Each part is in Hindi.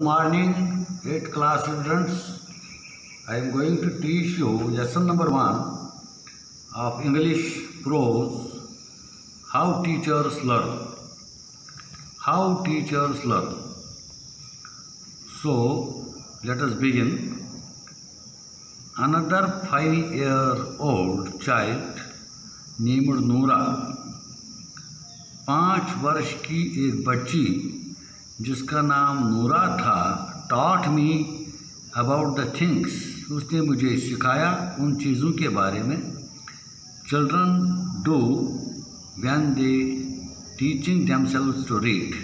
Morning eight class students I am going to teach you lesson number one of English prose how teachers learn how teachers learn so let us begin another five year old child named Noora पाँच वर्ष की एक बच्ची जिसका नाम नूरा था taught me about the things उसने मुझे सिखाया उन चीज़ों के बारे में। Children do when they teaching them selves to read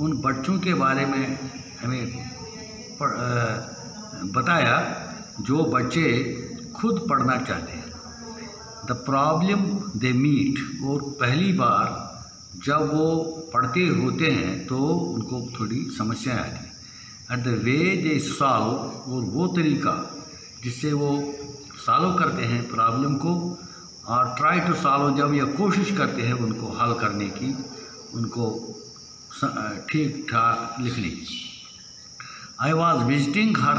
उन बच्चों के बारे में हमें बताया जो बच्चे खुद पढ़ना चाहते हैं। द प्रॉब्लम दे मीट और पहली बार जब वो पढ़ते होते हैं तो उनको थोड़ी समस्याएँ आती हैं। At the way they solve और वो तरीका जिससे वो सॉल्व करते हैं प्रॉब्लम को और ट्राई टू सॉल्व जब या कोशिश करते हैं उनको हल करने की, उनको ठीक ठाक लिखने की I was visiting her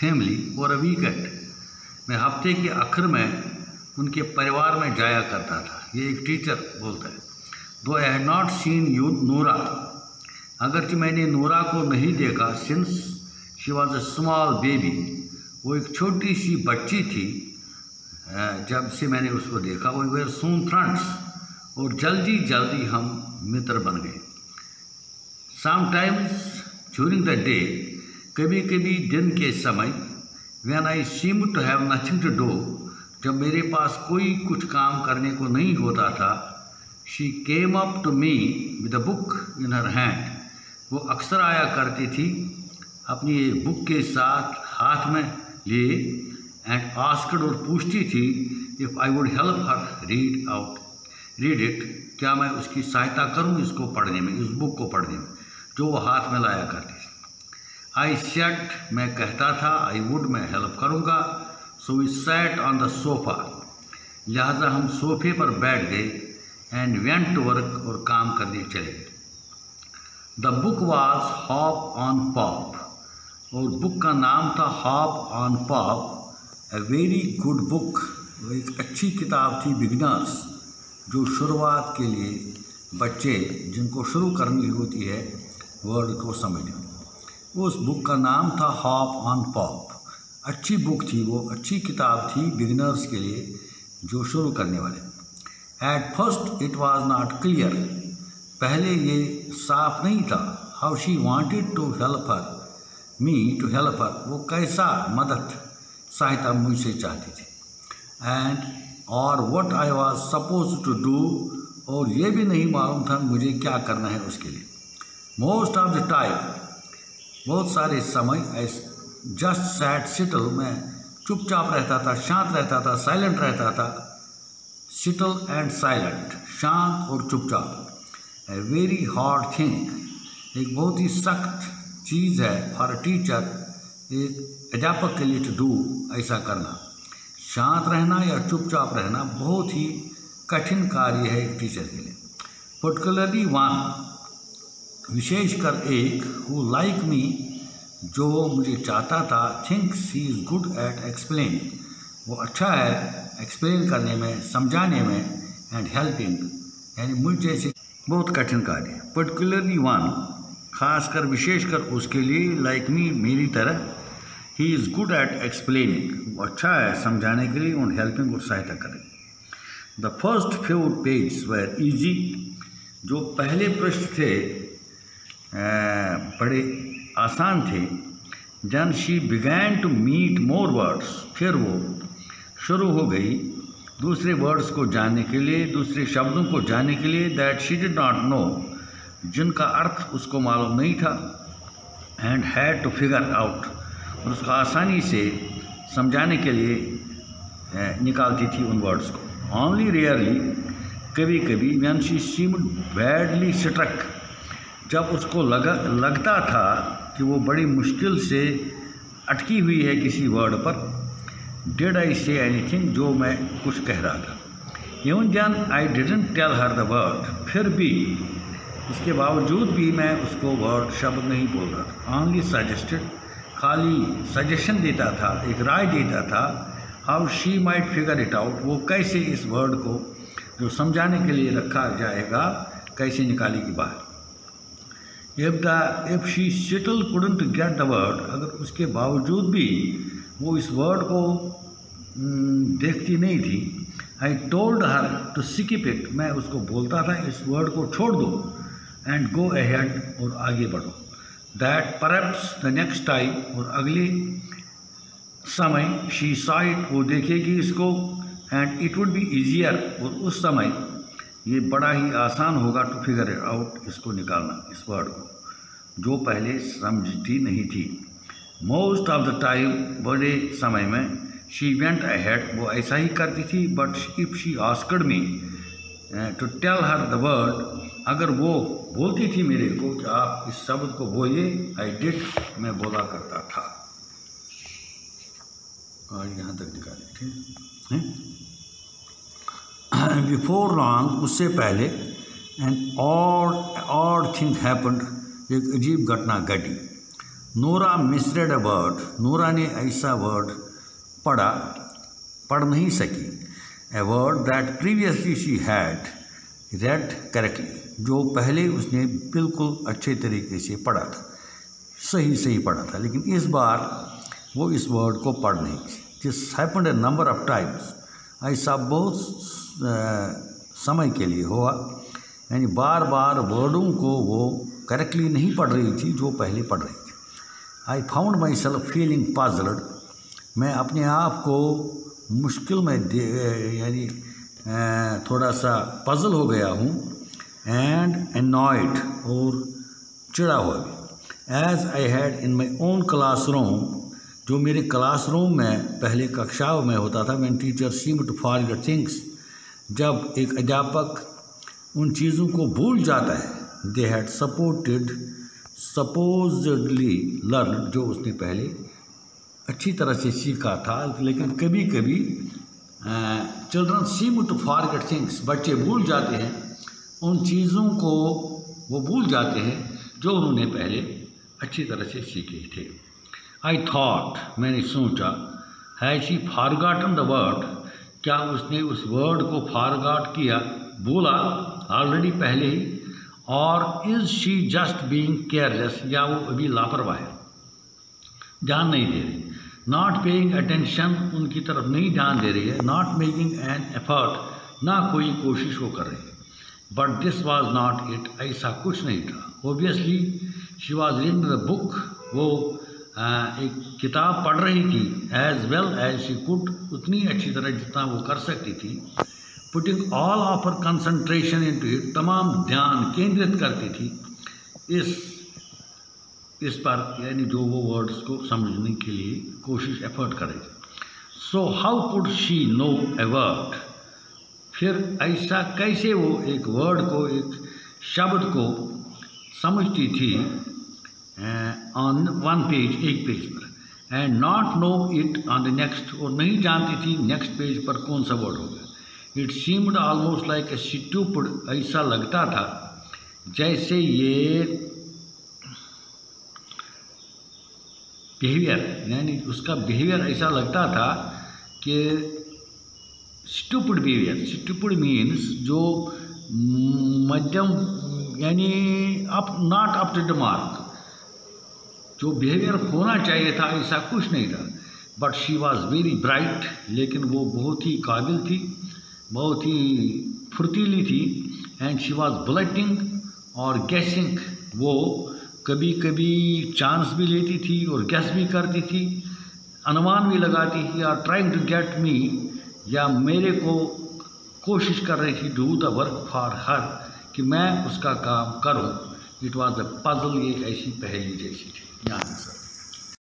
family for a weekend मैं हफ़्ते के आखिर में उनके परिवार में जाया करता था। ये एक टीचर बोलता है। Though I had not seen you Noora अगरचे मैंने नूरा को नहीं देखा since she was a small baby वो एक छोटी सी बच्ची थी जब से मैंने उसको देखा वो वेर सून फ्रेंड्स और जल्दी जल्दी हम मित्र बन गए। समटाइम्स ड्यूरिंग द डे कभी कभी दिन के समय when I seem to have nothing to do जब मेरे पास कोई कुछ काम करने को नहीं होता था she came up to me with a book in her hand वो अक्सर आया करती थी अपनी बुक के साथ, हाथ में लिए एंड आस्कड और पूछती थी if I would help her read out read it क्या मैं उसकी सहायता करूँ इसको पढ़ने में, इस बुक को पढ़ने में? जो वो हाथ में लाया करती थी। आई सेट मैं कहता था आई वुड मैं हेल्प करूँगा। So we sat on the sofa लिहाजा हम सोफे पर बैठ गए। एंड वेंट टू वर्क और काम करने चले। गए the book was Hop on Pop और बुक का नाम था Hop on Pop a very good book एक अच्छी किताब थी बिगनर्स जो शुरुआत के लिए बच्चे जिनको शुरू करनी होती है वर्ड को समझने। उस बुक का नाम था हॉप ऑन पॉप अच्छी बुक थी वो, अच्छी किताब थी बिगनर्स के लिए जो शुरू करने वाले। At first it was not clear पहले ये साफ़ नहीं था how she wanted to help her me to help her वो कैसा मदद, सहायता मुझसे चाहती थी। एंड और what I was suppose to do और ये भी नहीं मालूम था मुझे क्या करना है उसके लिए। मोस्ट ऑफ़ द टाइम बहुत सारे समय जस्ट सैट सिटल में चुपचाप रहता था, शांत रहता था साइलेंट रहता था। सिटल एंड साइलेंट शांत और चुपचाप। ए वेरी हार्ड थिंग एक बहुत ही सख्त चीज़ है फॉर अ टीचर एक अध्यापक के लिए टू डू ऐसा करना। शांत रहना या चुपचाप रहना बहुत ही कठिन कार्य है एक टीचर के लिए। पर्टिकुलरली वन विशेषकर एक हु लाइक मी जो मुझे चाहता था thinks he is good at explain वो अच्छा है एक्सप्लेन करने में, समझाने में एंड हेल्पिंग यानी मुझ जैसे बहुत कठिन कार्य है। पर्टिकुलरली वन खासकर, विशेषकर उसके लिए लाइक मी मेरी तरह ही इज़ गुड एट एक्सप्लेनिंग अच्छा है समझाने के लिए और हेल्पिंग और सहायता करें the first few page were easy जो पहले पृष्ठ थे बड़े आसान थे। Then she began to meet more words फिर वो शुरू हो गई। दूसरे वर्ड्स को जानने के लिए, दूसरे शब्दों को जानने के लिए that she did not know जिनका अर्थ उसको मालूम नहीं था and had to figure out और उसको आसानी से समझाने के लिए निकालती थी उन वर्ड्स को। ओनली रेयरली कभी कभी when she seem badly struck जब उसको लगा, लगता था कि वो बड़ी मुश्किल से अटकी हुई है किसी वर्ड पर। डिड आई से एनीथिंग जो मैं कुछ कह रहा था। Even then I didn't tell her the word फिर भी, इसके बावजूद भी मैं उसको वर्ड शब्द नहीं बोल रहा था। ऑनली सजेस्टेड खाली सजेशन देता था, एक राय देता था how she might figure it out वो कैसे इस वर्ड को, जो समझाने के लिए रखा जाएगा, कैसे निकालेगी बाहर। If the if she still couldn't get the word अगर उसके बावजूद भी वो इस वर्ड को देखती नहीं थी। I told her to skip it मैं उसको बोलता था, इस वर्ड को छोड़ दो एंड गो अहेड और आगे बढ़ो। That perhaps the next time और अगले समय शी साइट वो देखेगी इसको and it would be easier और उस समय ये बड़ा ही आसान होगा टू फिगर इट आउट इसको निकालना, इस वर्ड को, जो पहले समझती नहीं थी। मोस्ट ऑफ़ द टाइम बड़े समय में शी वेंट अहेड वो ऐसा ही करती थी but if she asked me to tell her the word अगर वो बोलती थी मेरे को कि आप इस शब्द को बोलिए आई डिड मैं बोला करता था। और यहाँ तक निकाले ठीक है? बिफोर लॉन्ग उससे पहले एंड और और थिंग हैपन्ड एक अजीब घटना घटी। नोरा मिसरेड वर्ड, नोरा ने ऐसा वर्ड पढ़ा, पढ़ नहीं सकी। A word that previously she had read correctly जो पहले उसने बिल्कुल अच्छे तरीके से पढ़ा था, सही सही पढ़ा था, लेकिन इस बार वो इस वर्ड को पढ़ नहीं this happened a number of times ऐसा बहुत समय के लिए हुआ। यानी बार बार वर्डों को वो करेक्टली नहीं पढ़ रही थी, जो पहले पढ़ रही थी। I found myself feeling puzzled मैं अपने आप को मुश्किल में यानी थोड़ा सा पजल हो गया हूँ एंड एनॉयड और चिड़ा हुआ भी। As I had in my own classroom जो मेरे क्लासरूम में पहले कक्षाओं में होता था man teacher seem to forget things जब एक अध्यापक उन चीज़ों को भूल जाता है they had supported supposedly learn जो उसने पहले अच्छी तरह से सीखा था, लेकिन कभी कभी children seem to forget things बच्चे भूल जाते हैं। उन चीज़ों को वो भूल जाते हैं, जो उन्होंने पहले अच्छी तरह से सीखे थे। आई थॉट मैंने सोचा है शी फॉरगाटन द वर्ड क्या उसने उस वर्ड को फारगाट किया? बोला ऑलरेडी पहले ही और is she just being careless या वो अभी लापरवाह है। ध्यान नहीं दे रही। नॉट पेइंग अटेंशन उनकी तरफ़ नहीं ध्यान दे रही है। नॉट मेकिंग एन एफर्ट ना कोई कोशिश वो कर रही है। But this was not it ऐसा कुछ नहीं था। Obviously she was in the book वो एक किताब पढ़ रही थी as well as she could उतनी अच्छी तरह जितना वो कर सकती थी। Putting all of her concentration into तमाम ध्यान केंद्रित करती थी इस इस पर यानी जो वो वर्ड्स को समझने के लिए कोशिश एफर्ट करे so how could she know a word फिर ऐसा कैसे वो एक वर्ड को एक शब्द को समझती थी ऑन वन पेज एक पेज पर and not know it on the next और नहीं जानती थी नेक्स्ट पेज पर कौन सा वर्ड होगा it seemed almost like a stupid ऐसा लगता था, जैसे ये बिहेवियर यानी उसका बिहेवियर ऐसा लगता था कि स्टूपड बिहेवियर स्टूपड मीन्स जो मध्यम, यानी up not up to the mark जो बिहेवियर होना चाहिए था, ऐसा कुछ नहीं था। But she was very bright लेकिन वो बहुत ही काबिल थी। बहुत ही फुर्तीली थी एंड शी वॉज़ ब्लटिंग और गैसिंग वो कभी कभी चांस भी लेती थी और गैस भी करती थी अनुमान भी लगाती थी और ट्राइंग टू गेट मी या मेरे को कोशिश कर रही थी do the work for her कि मैं उसका काम करूँ. इट वॉज़ अ पजल ये ऐसी पहली जैसी थी। Yeah, sir.